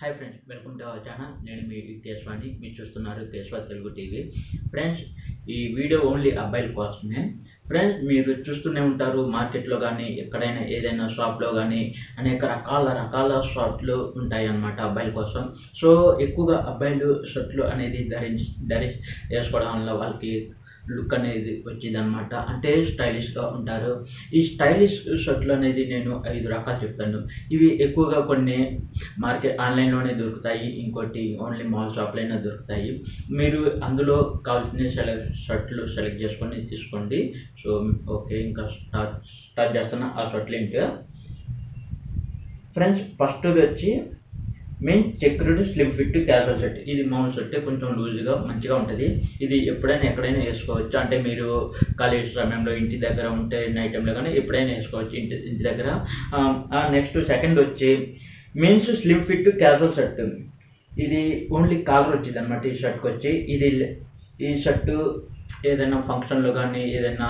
Hi friends welcome to our channel నేను మీ కేశవాణి. మీరు చూస్తున్నారు కేశవ తెలుగు టీవీ. ఫ్రెండ్స్ ఈ వీడియో ఓన్లీ అబ్బాయిల కోసమే. ఫ్రెండ్స్ మీరు చూస్తూనే ఉంటారు మార్కెట్లో కానీ ఎక్కడైనా ఏదైనా షాప్లో కానీ అనేక రకాల రకాల షర్ట్లు ఉంటాయి అన్నమాట అబ్బాయిల కోసం. సో ఎక్కువగా అబ్బాయిలు షర్ట్లు అనేది ధరించి ధరి వేసుకోవడం వల్ల వాళ్ళకి లుక్ అనేది వచ్చిందనమాట అంటే స్టైలిష్గా ఉంటారు. ఈ స్టైలిష్ షర్ట్లు అనేది నేను ఐదు రకాలు చెప్తాను. ఇవి ఎక్కువగా కొన్ని మార్కెట్ ఆన్లైన్లోనే దొరుకుతాయి. ఇంకోటి ఓన్లీ మాల్ షాప్లైనా దొరుకుతాయి. మీరు అందులో కావాల్సిన సెలెక్ట్ షర్ట్లు సెలెక్ట్ చేసుకొని తీసుకోండి. సో ఓకే ఇంకా స్టార్ట్ స్టార్ట్ చేస్తున్నా ఆ షర్ట్లు ఏంటి? ఫ్రెండ్స్ ఫస్ట్ వచ్చి main security slim fit casual shirt ఇది మామూలు షర్ట్ కొంచెం లూజ్గా మంచిగా ఉంటుంది. ఇది ఎప్పుడైనా ఎక్కడైనా వేసుకోవచ్చు. అంటే మీరు కాలేజ్ సమయంలో ఇంటి దగ్గర ఉంటే నైట్ టైంలో కానీ ఎప్పుడైనా వేసుకోవచ్చు ఇంటి ఇంటి దగ్గర. నెక్స్ట్ సెకండ్ వచ్చి mains slim fit casual shirt ఇది ఓన్లీ కాలర్ వచ్చింది అనమాట ఈ షర్ట్కి వచ్చి. ఇది ఈ షర్టు ఏదైనా ఫంక్షన్లో కానీ ఏదైనా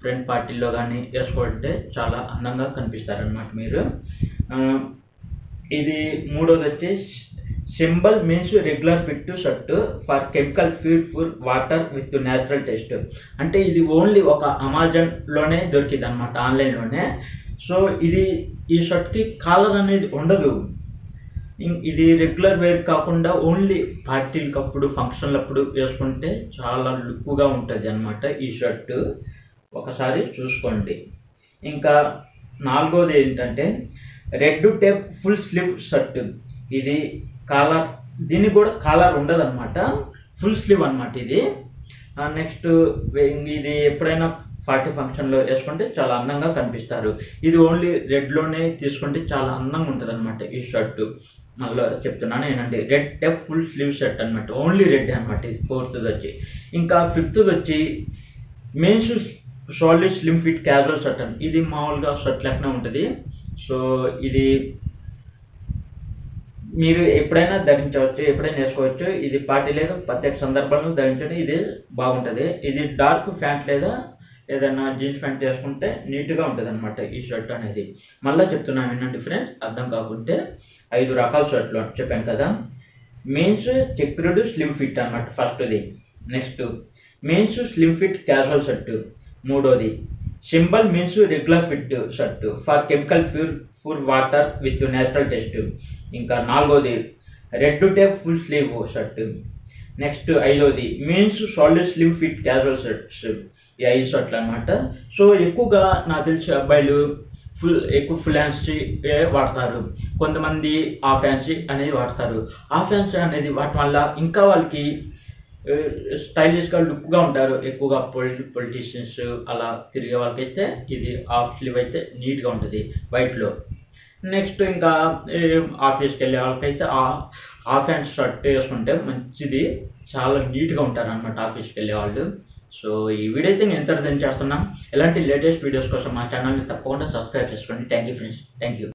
ఫ్రెండ్ పార్టీల్లో కానీ వేసుకుంటే చాలా అందంగా కనిపిస్తారనమాట మీరు. ఇది మూడోది వచ్చి symbol means regular fit shirt for chemical feed pure water with natural test. అంటే ఇది ఓన్లీ ఒక అమెజాన్లోనే దొరికింది అనమాట ఆన్లైన్లోనే. సో ఇది ఈ షర్ట్కి కాలర్ అనేది ఉండదు. ఇది రెగ్యులర్ వేర్ కాకుండా ఓన్లీ పార్టీలకు అప్పుడు ఫంక్షన్లప్పుడు వేసుకుంటే చాలా లుక్గా ఉంటుంది అనమాట ఈ షర్ట్. ఒకసారి చూసుకోండి. ఇంకా నాలుగోది ఏంటంటే red tape full sleeve shirt. ఇది కాలర్ దీనికి కూడా కాలర్ ఉండదు అనమాట ఫుల్ స్లీవ్ అనమాట ఇది. నెక్స్ట్ ఇది ఎప్పుడైనా పార్టీ ఫంక్షన్లో వేసుకుంటే చాలా అందంగా కనిపిస్తారు. ఇది ఓన్లీ రెడ్లోనే తీసుకుంటే చాలా అందంగా ఉంటుంది అనమాట ఈ షర్ట్. మళ్ళీ చెప్తున్నాను ఏంటంటే red tape full sleeve shirt అనమాట ఓన్లీ రెడ్ అనమాట ఇది ఫోర్త్ది వచ్చి. ఇంకా ఫిఫ్త్ది వచ్చి main shoes solid slim fit casual shirt అని ఇది మామూలుగా షర్ట్ లెక్కనే ఉంటుంది. సో ఇది మీరు ఎప్పుడైనా ధరించవచ్చు ఎప్పుడైనా వేసుకోవచ్చు. ఇది పార్టీ లేదు ప్రత్యేక సందర్భాలను ధరించండి. ఇది బాగుంటుంది. ఇది డార్క్ ప్యాంట్ లేదా ఏదైనా జీన్స్ ప్యాంట్ వేసుకుంటే నీట్గా ఉంటుంది అనమాట ఈ షర్ట్ అనేది. మళ్ళీ చెప్తున్నాను ఏంటంటే ఫ్రెండ్స్ అర్థం కాకుంటే ఐదు రకాల షర్ట్లు చెప్పాను కదా. మెయిన్స్ చెక్యూర్డ్ స్లిమ్ ఫిట్ అనమాట ఫస్ట్ది. Next mains slim fit casual shirt. మూడోది symbol means regular fit shirt for chemical pure full water with natural test ఇంకా నాలుగోది red tape full sleeve shirt next ఐదోది means solid slim fit casual shirts ఈ ఐదు షర్ట్లు అనమాట so ఎక్కువగా నాకు తెలిసి అబ్బాయిలు ఫుల్ ఎక్కువ ఫుల్ హ్యాండ్స్ వాడతారు. కొంతమంది హాఫ్ హ్యాండ్స్ అనేది వాడతారు. హాఫ్ హ్యాండ్స్ అనేది వాటి వల్ల ఇంకా వాళ్ళకి స్టైలిష్గా లుక్గా ఉంటారు. ఎక్కువగా పొలి పొలిటీషియన్స్ అలా తిరిగే వాళ్ళకైతే ఇది హాఫ్ స్లీవ్ అయితే నీట్గా ఉంటుంది వైట్లో నెక్స్ట్ ఇంకా ఆఫీస్కి వెళ్ళే వాళ్ళకైతే హాఫ్ హ్యాండ్ షర్ట్ వేసుకుంటే మంచిది. చాలా నీట్గా ఉంటారు అనమాట ఆఫీస్కి వెళ్ళే. వాళ్ళు సో ఈ వీడియో అయితే నేను ఎంత చేస్తున్నాం ఇలాంటి లేటెస్ట్ వీడియోస్ కోసం మా ఛానల్ని తప్పకుండా సబ్స్క్రైబ్ చేసుకోండి. Thank you friends thank you